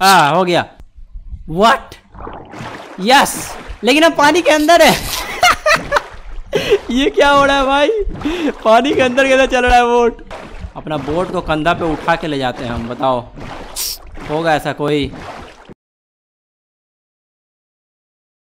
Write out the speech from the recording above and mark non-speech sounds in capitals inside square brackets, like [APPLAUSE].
हाँ हो गया। वट यस लेकिन अब पानी के अंदर है। [LAUGHS] ये क्या हो रहा है भाई? पानी के अंदर कैसे चल रहा है बोट? अपना बोट को कंधा पे उठा के ले जाते हैं, हम बताओ। होगा ऐसा कोई?